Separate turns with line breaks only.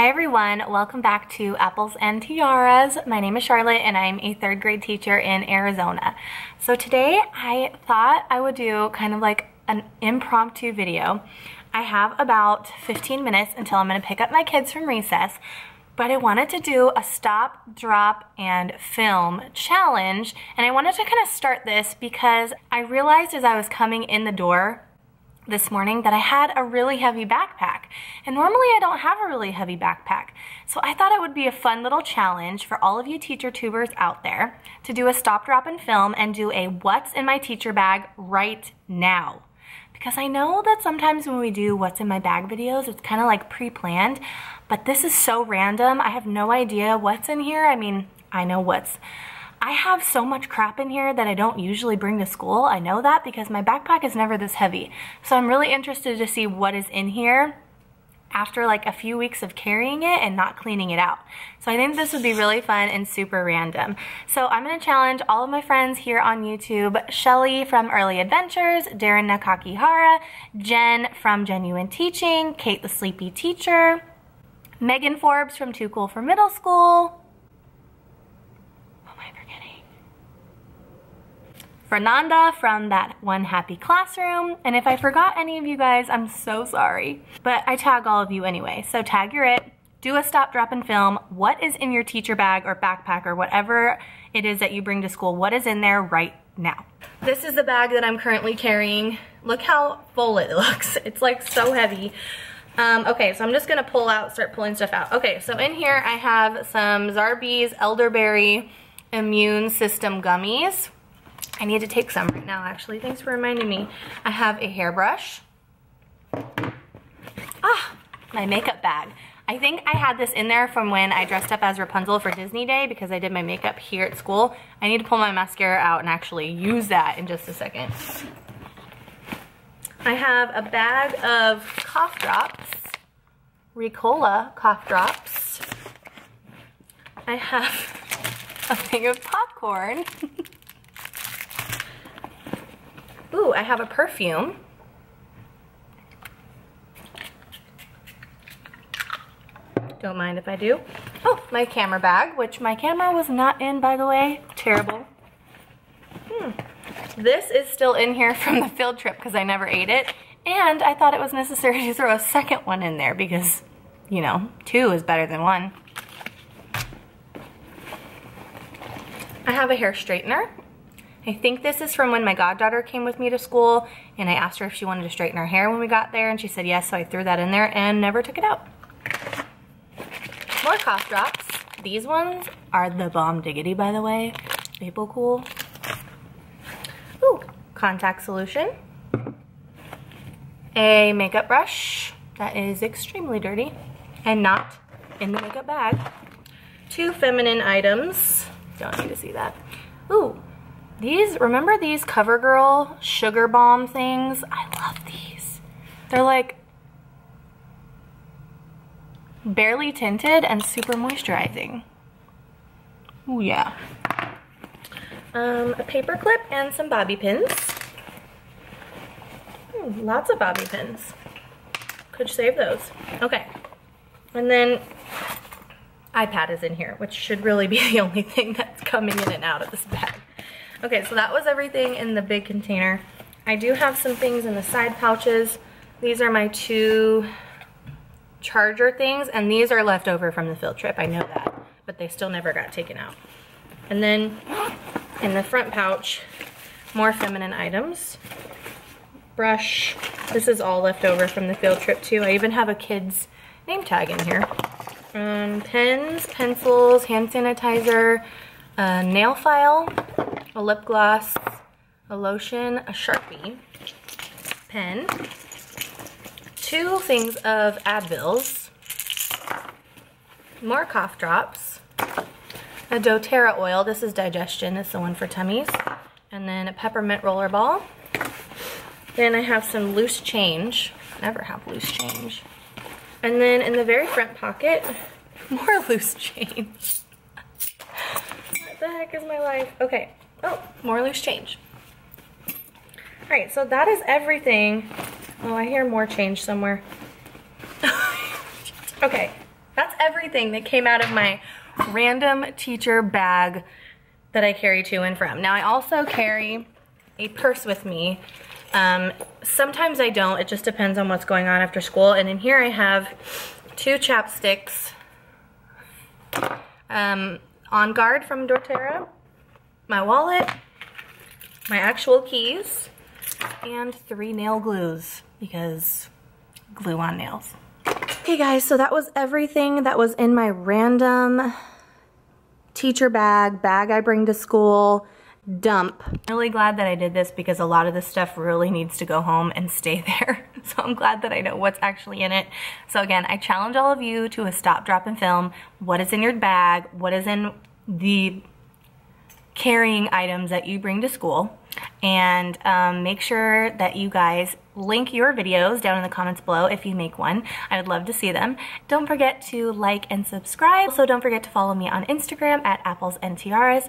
Hi everyone, welcome back to Apples and Tiaras. My name is Charlotte and I'm a third grade teacher in Arizona. So today I thought I would do kind of like an impromptu video. I have about 15 minutes until I'm gonna pick up my kids from recess, but I wanted to do a stop, drop, and film challenge. And I wanted to kind of start this because I realized as I was coming in the door this morning that I had a really heavy backpack. And normally I don't have a really heavy backpack. So I thought it would be a fun little challenge for all of you teacher tubers out there to do a stop, drop, and film and do a what's in my teacher bag right now. Because I know that sometimes when we do what's in my bag videos, it's kind of like pre-planned, but this is so random. I have no idea what's in here. I mean, I know what's I have so much crap in here that I don't usually bring to school. I know that because my backpack is never this heavy. So I'm really interested to see what is in here after like a few weeks of carrying it and not cleaning it out. So I think this would be really fun and super random. So I'm gonna challenge all of my friends here on YouTube, Shelly from Early Adventures, Darren Nakakihara, Jen from Genuine Teaching, Kate the Sleepy Teacher, Megan Forbes from Too Cool for Middle School, Fernanda from that one happy classroom. And if I forgot any of you guys, I'm so sorry. But I tag all of you anyway. So tag your it, do a stop, drop, and film. What is in your teacher bag or backpack or whatever it is that you bring to school? What is in there right now? This is the bag that I'm currently carrying. Look how full it looks. It's like so heavy. Um, okay, so I'm just gonna pull out, start pulling stuff out. Okay, so in here I have some Zarbee's Elderberry Immune System Gummies. I need to take some right now, actually. Thanks for reminding me. I have a hairbrush. Ah, my makeup bag. I think I had this in there from when I dressed up as Rapunzel for Disney Day because I did my makeup here at school. I need to pull my mascara out and actually use that in just a second. I have a bag of cough drops, Ricola cough drops. I have a thing of popcorn. Ooh, I have a perfume. Don't mind if I do. Oh, my camera bag, which my camera was not in, by the way. Terrible. Hmm. This is still in here from the field trip because I never ate it. And I thought it was necessary to throw a second one in there because, you know, two is better than one. I have a hair straightener I think this is from when my goddaughter came with me to school and I asked her if she wanted to straighten her hair when we got there and she said yes, so I threw that in there and never took it out. More cough drops. These ones are the bomb diggity, by the way. Maple Cool. Ooh, contact solution. A makeup brush that is extremely dirty and not in the makeup bag. Two feminine items. Don't need to see that. Ooh, these, remember these CoverGirl Sugar Bomb things? I love these. They're like barely tinted and super moisturizing. Oh yeah. Um, a paper clip and some bobby pins. Hmm, lots of bobby pins. Could save those. Okay. And then iPad is in here, which should really be the only thing that's coming in and out of this bag. Okay, so that was everything in the big container. I do have some things in the side pouches. These are my two charger things, and these are left over from the field trip. I know that, but they still never got taken out. And then in the front pouch, more feminine items. Brush. This is all left over from the field trip too. I even have a kid's name tag in here. Um, pens, pencils, hand sanitizer, a nail file, a lip gloss, a lotion, a Sharpie, pen, two things of Advils, more cough drops, a doTERRA oil, this is digestion, it's the one for tummies, and then a peppermint roller ball. Then I have some loose change, never have loose change. And then in the very front pocket, more loose change. Heck is my life? Okay, Oh, more loose change. All right, so that is everything. Oh, I hear more change somewhere. okay, That's everything that came out of my random teacher bag that I carry to and from. Now I also carry a purse with me. Um, sometimes I don't, it just depends on what's going on after school. And in here I have two chapsticks, um, On Guard from doTERRA, my wallet, my actual keys, and three nail glues because glue on nails. Okay guys, so that was everything that was in my random teacher bag, bag I bring to school, dump. I'm really glad that I did this because a lot of this stuff really needs to go home and stay there. So I'm glad that I know what's actually in it. So again, I challenge all of you to a stop, drop, and film. What is in your bag? What is in the carrying items that you bring to school? and um, make sure that you guys link your videos down in the comments below if you make one. I would love to see them. Don't forget to like and subscribe. Also, don't forget to follow me on Instagram at apples and tiaras,